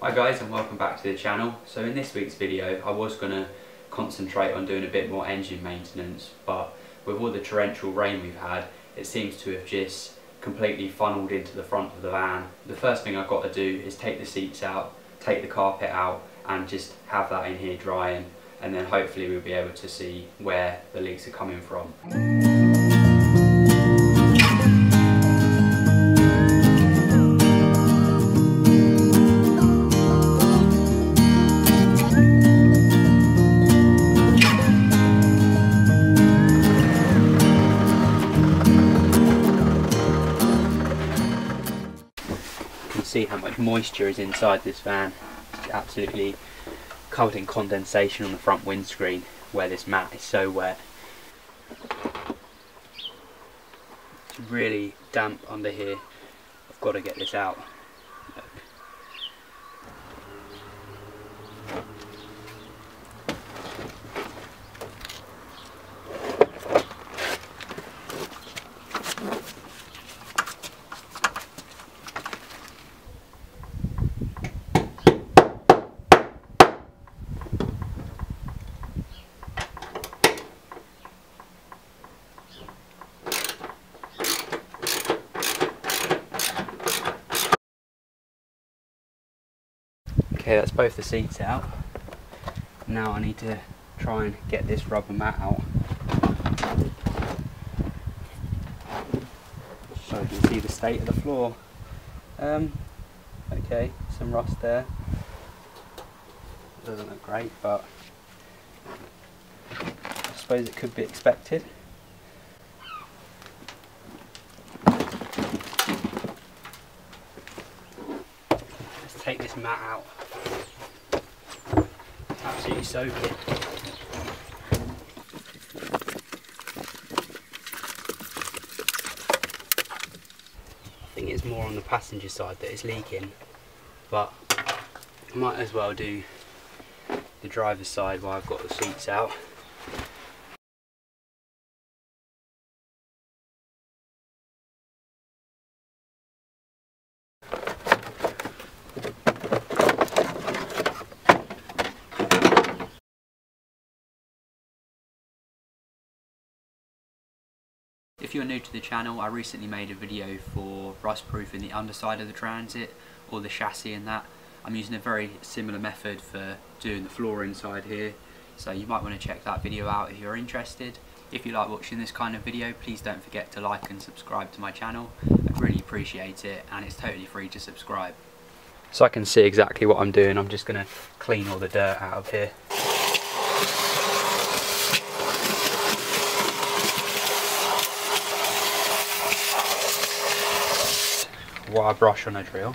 Hi guys and welcome back to the channel. So in this week's video I was going to concentrate on doing a bit more engine maintenance but with all the torrential rain we've had it seems to have just completely funneled into the front of the van. The first thing I've got to do is take the seats out, take the carpet out and just have that in here drying and then hopefully we'll be able to see where the leaks are coming from. See how much moisture is inside this van. It's absolutely covered in condensation on the front windscreen where this mat is so wet. It's really damp under here. I've got to get this out. Okay, that's both the seats out. Now I need to try and get this rubber mat out. So you can see the state of the floor. Um, okay, some rust there. Doesn't look great, but I suppose it could be expected. Let's take this mat out I think it's more on the passenger side that it's leaking, but I might as well do the driver's side while I've got the seats out. If you're new to the channel, I recently made a video for rust proofing the underside of the Transit or the chassis and that. I'm using a very similar method for doing the floor inside here, so you might want to check that video out if you're interested. If you like watching this kind of video, please don't forget to like and subscribe to my channel. I'd really appreciate it and it's totally free to subscribe. So I can see exactly what I'm doing, I'm just going to clean all the dirt out of here. Wire brush on a drill.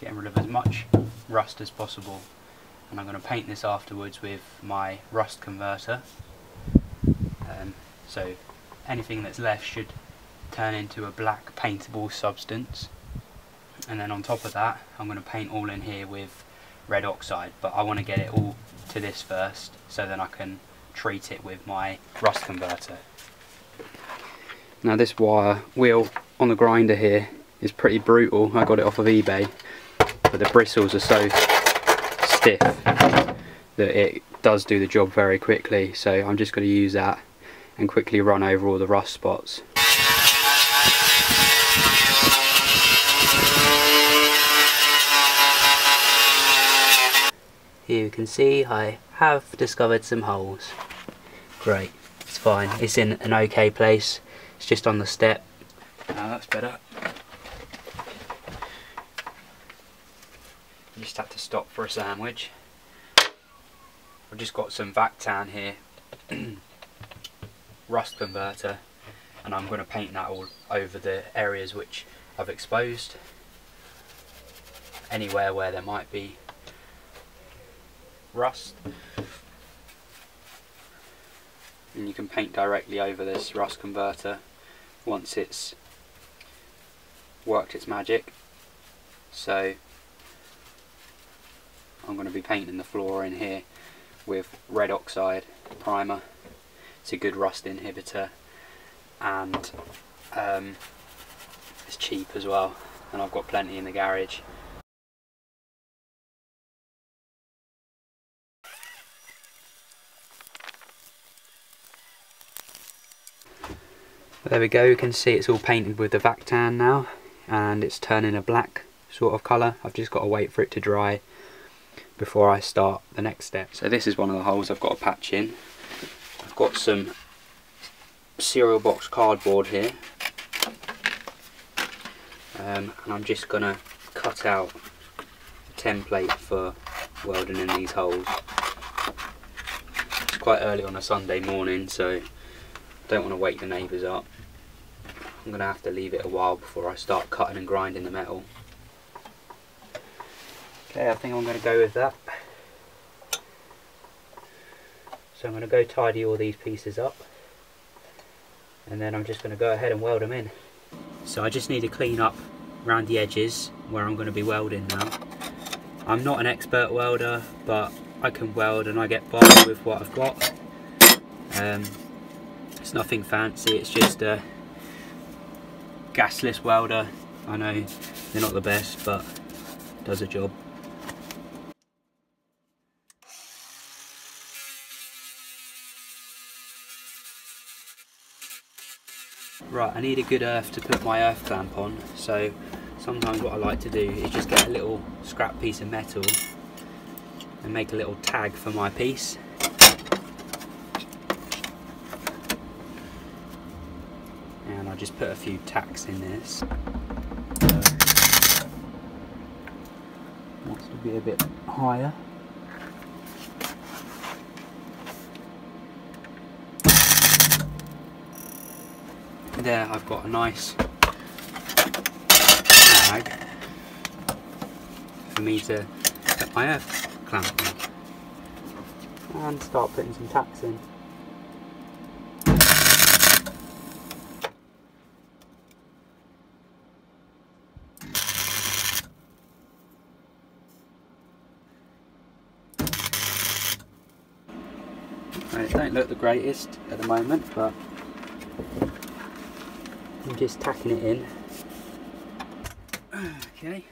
Getting rid of as much rust as possible. And I'm going to paint this afterwards with my rust converter. Um, so anything that's left should turn into a black paintable substance. And then on top of that I'm going to paint all in here with red oxide but I want to get it all to this first so then I can treat it with my rust converter. Now this wire wheel on the grinder here is pretty brutal. I got it off of eBay but the bristles are so stiff that it does do the job very quickly so I'm just going to use that and quickly run over all the rust spots. You can see I have discovered some holes. Great, it's fine. It's in an okay place. It's just on the step. Now that's better. Just had to stop for a sandwich. I've just got some Vactan here, rust converter, and I'm going to paint that all over the areas which I've exposed. Anywhere where there might be rust and you can paint directly over this rust converter once it's worked its magic so I'm going to be painting the floor in here with red oxide primer. It's a good rust inhibitor and um, it's cheap as well and I've got plenty in the garage. There we go, you can see it's all painted with the Vactan now and it's turning a black sort of colour. I've just got to wait for it to dry before I start the next step. So this is one of the holes I've got to patch in. I've got some cereal box cardboard here um, and I'm just going to cut out a template for welding in these holes. It's quite early on a Sunday morning so don't want to wake the neighbours up. I'm going to have to leave it a while before I start cutting and grinding the metal. Okay, I think I'm going to go with that. So I'm going to go tidy all these pieces up and then I'm just going to go ahead and weld them in. So I just need to clean up around the edges where I'm going to be welding now. I'm not an expert welder but I can weld and I get by with what I've got. Um, nothing fancy, it's just a gasless welder. I know they're not the best, but does a job. Right, I need a good earth to put my earth clamp on, so sometimes what I like to do is just get a little scrap piece of metal and make a little tag for my piece I'll just put a few tacks in this. Wants to be a bit higher. There I've got a nice tag for me to put my earth clamp on and start putting some tacks in. Right, don't look the greatest at the moment, but I'm just tacking it in. Okay.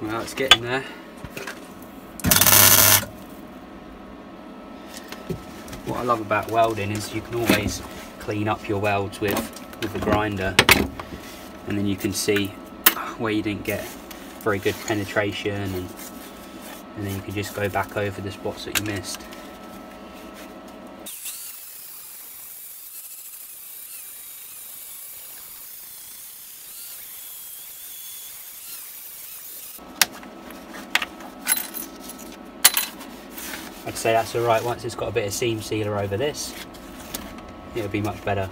Well, it's getting there. What I love about welding is you can always clean up your welds with, with the grinder and then you can see ah, where you didn't get very good penetration and, and then you can just go back over the spots that you missed. I'd say that's alright once it's got a bit of seam sealer over this it'll be much better.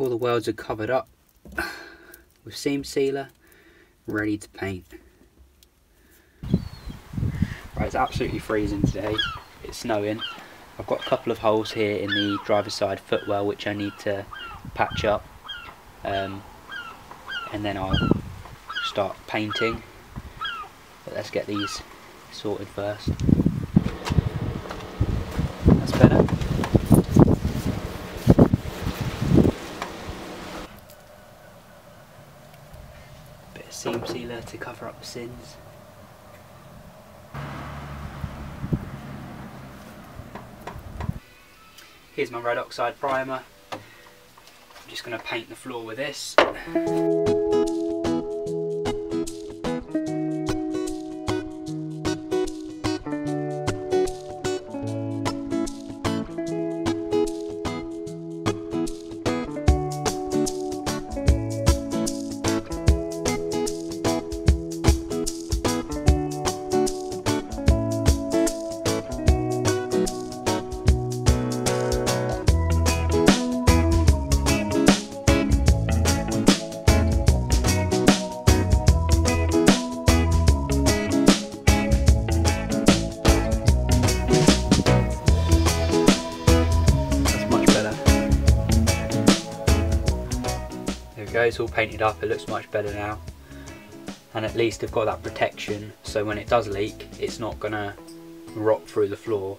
All the welds are covered up with seam sealer ready to paint. Right it's absolutely freezing today. It's snowing. I've got a couple of holes here in the driver's side footwell which I need to patch up. Um, and then I'll start painting. But let's get these sorted first that's better seam sealer to cover up the sins. Here's my red oxide primer. I'm just going to paint the floor with this. It's all painted up, it looks much better now. And at least I've got that protection, so when it does leak, it's not gonna rot through the floor.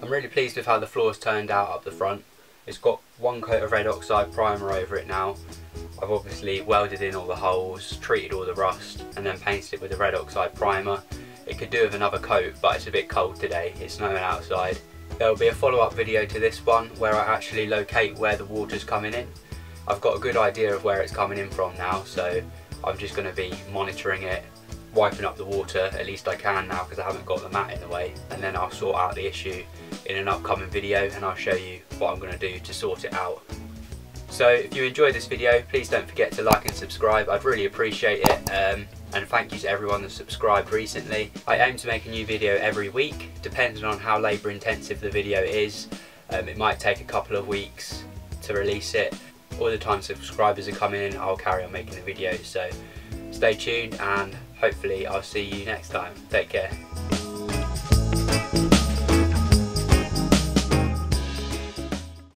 I'm really pleased with how the floor's turned out up the front. It's got one coat of red oxide primer over it now. I've obviously welded in all the holes, treated all the rust, and then painted it with a red oxide primer. It could do with another coat, but it's a bit cold today. It's snowing outside. There will be a follow-up video to this one where I actually locate where the water's coming in. I've got a good idea of where it's coming in from now, so I'm just going to be monitoring it, wiping up the water, at least I can now because I haven't got the mat in the way, and then I'll sort out the issue in an upcoming video and I'll show you what I'm going to do to sort it out. So if you enjoyed this video, please don't forget to like and subscribe. I'd really appreciate it. Um, and thank you to everyone that subscribed recently. I aim to make a new video every week, depending on how labour intensive the video is. Um, it might take a couple of weeks to release it. All the time subscribers are coming in, I'll carry on making the videos. So stay tuned and hopefully I'll see you next time. Take care.